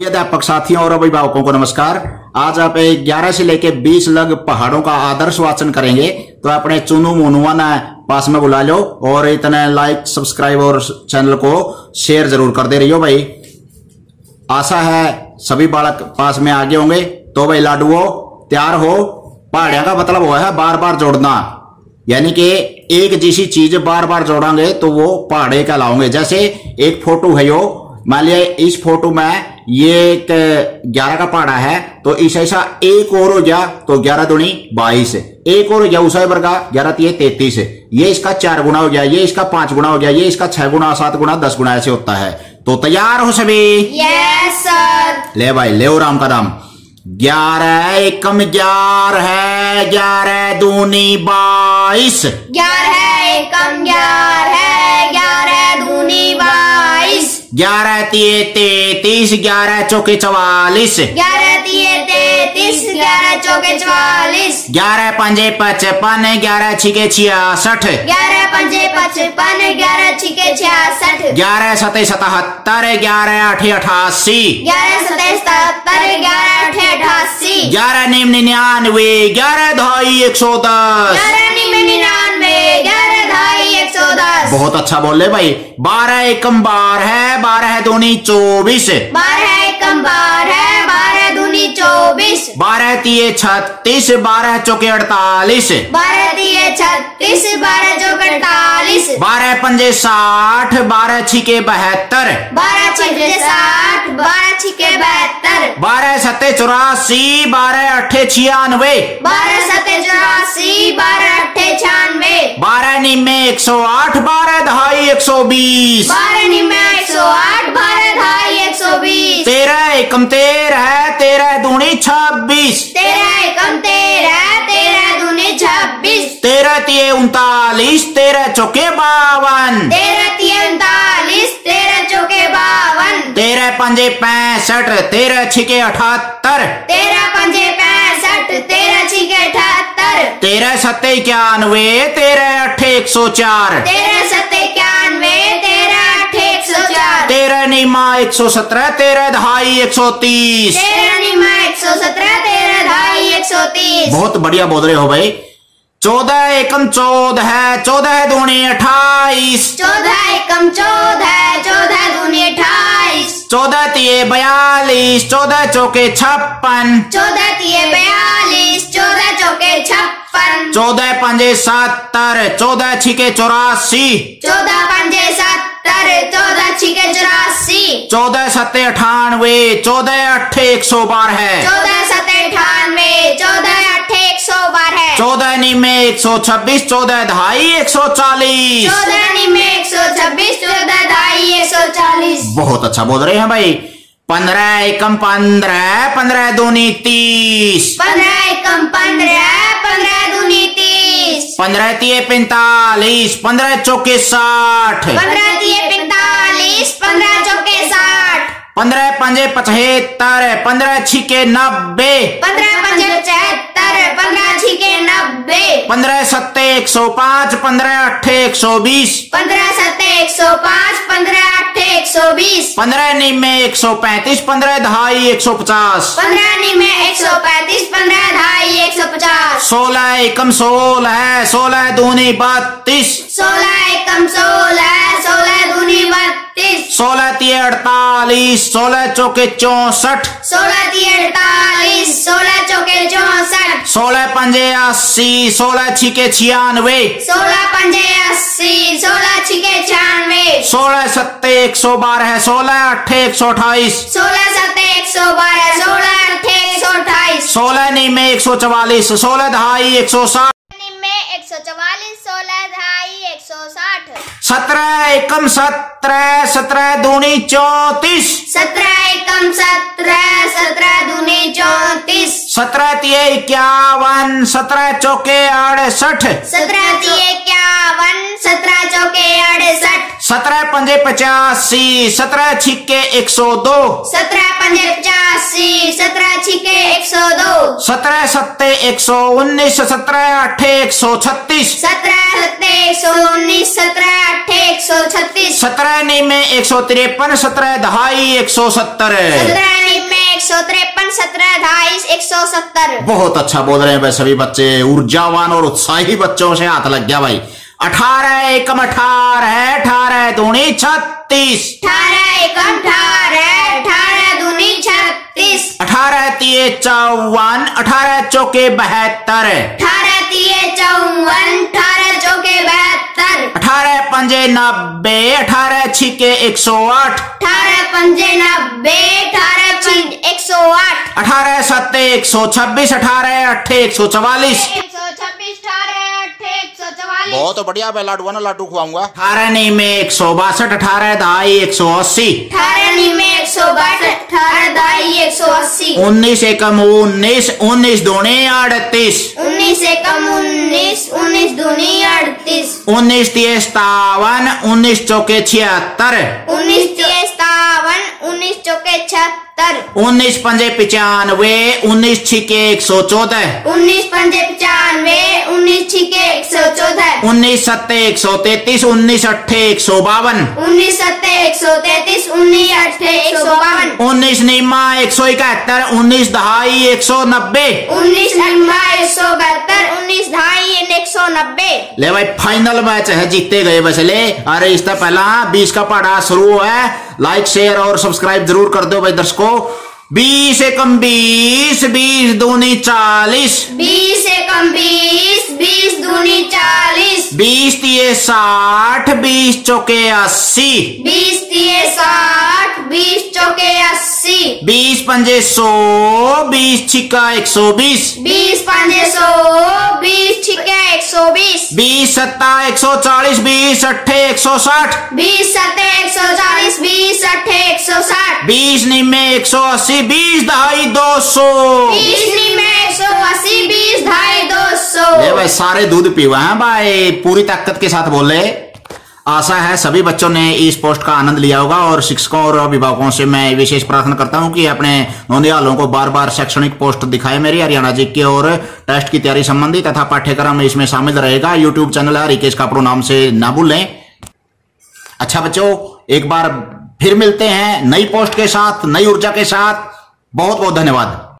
अध्यापक साथियों और अभिभावकों को नमस्कार। आज आप 11 से लेके 20 लग पहाड़ों का आदर्श वाचन करेंगे तो अपने चुनू मुनुआ ने पास में बुला लो और इतने लाइक सब्सक्राइब और चैनल को शेयर ज़रूर कर दे रही हो भाई। आशा है सभी बालक पास में आगे होंगे। तो भाई लाडुओ, तैयार हो? पहाड़िया का मतलब वो है बार बार जोड़ना। यानी कि एक जैसी चीज़ बार बार जोड़ांगे तो वो पहाड़े कहलाओगे। जैसे एक फ़ोटो है यो मान लिया इस फ़ोटो में ये एक ग्यारह का पहाड़ा है तो इस ऐसा एक और हो गया तो ग्यारह दुनी बाईस एक और हो गया उस वर्ग का ग्यारह तीय तैतीस ये इसका चार गुना हो गया ये इसका पाँच गुना हो गया ये इसका छह गुना सात गुना दस गुना ऐसे होता है। तो तैयार हो सभी? सर ले भाई ले राम का राम। ग्यारह एकम ग्यारह है ग्यारह दूनी बाईस। ग्यारह एकम ग्यारह ग्यारह तीय तैतीस ग्यारह चौके चवालीस। ग्यारह तीय तैतीस ग्यारह चौके चवालीस। ग्यारह पंजे पचपन ग्यारह छिके छियासठ। ग्यारह पंजे पचपन ग्यारह छिके छियासठ। ग्यारह सतह सतहत्तर ग्यारह आठे अठासी। ग्यारह सतह सतहत्तर ग्यारह अठे अठासी। ग्यारह निम निन्यानवे ग्यारह ढाई एक सौ दस। ग्यारह निन्यानवे निन्यानवे ग्यारह ढाई एक सौ दस। बहुत अच्छा बोल रहे भाई। बारह एकम बार बारह बारह दूनी चौबीस। बारह एकम बारह बारह दूनी चौबीस। बारह तीय छत्तीस बारह चौके अड़तालीस। बारह दिए छत्तीस बारह चौके अड़तालीस। बारह पंजे साठ बारह छिके बहत्तर। बारह छठे साठ बारह छिके बहत्तर। बारह सत्ते चौरासी बारह अठे छियानवे। बारह सत्ते चौरासी बारह अठे छियानवे। बारह निम्मे एक सौ आठ एक सौ बीस। बारह निम्न एक सौ आठ बारह ढाई एक सौ बीस। तेरह एकम तेरह तेरह दूनी छब्बीस। तेरह एकम तेरह तेरह दूनी छब्बीस। तेरह तीय उनतालीस तेरह चौके बावन। तेरह तीन उनतालीस तेरह चौके बावन। तेरह पंजे पैंसठ तेरह छिके अठहत्तर। तेरह पंजे पैंसठ तेरह छिके अठहत्तर। तेरह सत्ते इक्यानवे तेरह अठे एक सौ चार। तेरह तेरह नीमा एक सौ सत्रह तेरह ढाई एक सौ तीस। तेरह निमा एक सौ सत्रह तेरह ढाई एक सौ तीस। बहुत बढ़िया बोल रहे हो भाई। चौदह एकम चौदह चौदह दूनी अट्ठाईस। चौदह एकम चौदह चौदह दूनी अठाईस चौदह तीय बयालीस चौदह चौके छप्पन। चौदह तीय बयालीस चौदह चौके छप्पन। चौदह पंजे सत्तर चौदह छिके चौरासी। चौदह पंजे सत्तर चौदह छिके चौरासी। चौदह सत्ते अठानवे चौदह अट्ठे एक सौ बारह चौदह सत्तर अठानवे चौदह अट्ठे एक सौ बारह चौदह निमे एक सौ छब्बीस चौदह ढाई एक सौ चालीस। चौदह निमे एक सौ छब्बीस चौदह ढाई एक सौ चालीस। बहुत अच्छा बोल रहे हैं भाई। पंद्रह एकम पंद्रह पंद्रह दूनी तीस। पंद्रह एकम पंद्रह पंद्रह दूनी पंद्रह तीय पैंतालीस पंद्रह चौके साठ। पंद्रह तीय पैंतालीस पंद्रह चौके साठ। पंद्रह पंजे पचहत्तर पंद्रह छिके नब्बे। पंद्रह पंजे पचहत्तर। पंद्रह छिके नब्बे। पंद्रह सत्ते एक सौ पाँच पंद्रह अट्ठे एक सौ बीस। पंद्रह सत्ते एक सौ पाँच पंद्रह अट्ठे एक सौ बीस। पंद्रह निम्मे एक सौ पैंतीस पंद्रह ढाई एक सौ पचास। पंद्रह निमे एक सौ पैंतीस पंद्रह ढाई एक सौ पचास। सोलह एकम सोलह सोलह दूनी बत्तीस। सोलह एकम सोलह सोलह दूनी बत्तीस। सोलह तीय अड़तालीस सोलह चौके चौसठ। सोलह दिए अड़तालीस सोलह चौके चौसठ। सोलह पंजे अस्सी सोलह छिके छियानवे। सोलह पंजे अस्सी सोलह छिके छियानवे। सोलह सत्ते एक सौ बारह सोलह अट्ठे एक सौ अठाईस सोलह सत्ते एक सौ बारह सोलह अट्ठे एक सौ अट्ठाईस। सोलह निमे एक सौ चवालीस सोलह ढाई एक सौ साठ। सत्रह एकम सत्रह सत्रह दूनी चौतीस। सत्रह एकम सत्रह सत्रह दूनी चौतीस। सत्रह तीय इक्यावन सत्रह चौके अड़सठ। सत्रह दिए इक्यावन सत्रह चौके अड़सठ। सत्रह पंजे पचासी सत्रह छिक्के एक सौ दो। सत्रह पंजे पचासी सत्रह छिके एक सौ दो। सत्रह सत्ते एक सौ उन्नीस सत्रह अट्ठे एक सौ छत्तीस। सत्रह सत्ते एक सौ उन्नीस सत्रह अट्ठे एक सौ छत्तीस। सत्रह निमे एक सौ तिरपन सत्रह दहाई एक सौ सत्तर। सत्रह सौ तिरपन सत्रह अट्ठाईस एक सौ सत्तर। बहुत अच्छा बोल रहे हैं भाई सभी बच्चे। ऊर्जावान और उत्साही बच्चों से हाथ लग गया भाई। अठारह एकम अठारह अठारह दूनी छत्तीस। अठारह एकम अठारह अठारह दूनी छत्तीस। अठारह तिये चौवन अठारह चौके बहत्तर। अठारह तिये चौवन अठारह चौके बहत्तर। अठारह पंजे नब्बे अठारह छिके एक सौ आठ। अठारह पंजे नब्बे अठारह पंज एक सौ आठ अठारह सत्ते एक सौ छब्बीस अठारह अट्ठे एक सौ चवालीस एक सौ छब्बीस अठारह एक सौ चवालीस बहुत बढ़िया मैं लाडू ना लाडू खुआऊँगा अठारह नी में एक सौ बासठ अठारह दहाई एक सौ अस्सी अठारह में एक सौ बासठ अठारह दाई एक सौ अस्सी उन्नीस एकम उन्नीस उन्नीस दूनी अड़तीस उन्नीस एकम उन्नीस उन्नीस दूनी अड़तीस उन्नीस तीस सतावन उन्नीस चौके छिहत्तर उन्नीस तीस सतावन उन्नीस चौके छहत्तर उन्नीस पंजे पिचानवे उन्नीस छिके एक सौ चौदह उन्नीस पंजे पचानवे उन्नीस छिके एक सौ चौदह उन्नीस सत्ते एक सौ तैतीस उन्नीस अट्ठे एक सौ बावन उन्नीस सत्ते एक सौ तैतीस उन्नीस अट्ठे एक सौ बावन उन्नीस नीमा एक सौ इकहत्तर उन्नीस दहाई एक सौ नब्बे उन्नीस नब्बे एक सौ बहत्तर उन्नीस सौ नब्बे। ले भाई फाइनल मैच है जीते गए वैसे ले। अरे इससे पहला बीस का पढ़ा शुरू हुआ है। लाइक शेयर और सब्सक्राइब ज़रूर कर दो भाई दर्शकों। बीस एकम बीस बीस दूनी चालीस। बीस एकम बीस बीस दूनी चालीस। बीस तिये साठ बीस चौके अस्सी। बीस तिये साठ बीस चौके अस्सी। बीस पंजे सौ बीस छिका एक सौ बीस। बीस पाँच सौ सौ बीस बीस सत्ता एक सौ चालीस बीस अट्ठे एक सौ साठ। बीस सत्ते एक सौ चालीस बीस अट्ठे एक सौ साठ। बीस निम्मे एक सौ अस्सी बीस दहाई दो सौ। बीस निमे एक सौ अस्सी बीस ढाई दो सौ। भाई सारे दूध पीवा है भाई। पूरी ताकत के साथ बोले आशा है सभी बच्चों ने इस पोस्ट का आनंद लिया होगा और शिक्षकों और अभिभावकों से मैं विशेष प्रार्थना करता हूँ कि अपने नौनियालों को बार बार शैक्षणिक पोस्ट दिखाए मेरी, हरियाणा जी के और टेस्ट की तैयारी संबंधी तथा पाठ्यक्रम इसमें शामिल रहेगा। यूट्यूब चैनल है, रिकेश कापड़ो नाम से ना भूलें। अच्छा बच्चों, एक बार फिर मिलते हैं नई पोस्ट के साथ, नई ऊर्जा के साथ। बहुत बहुत धन्यवाद।